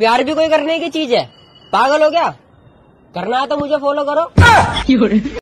प्यार भी कोई करने की चीज़ है? पागल हो क्या करना है तो मुझे फॉलो करो।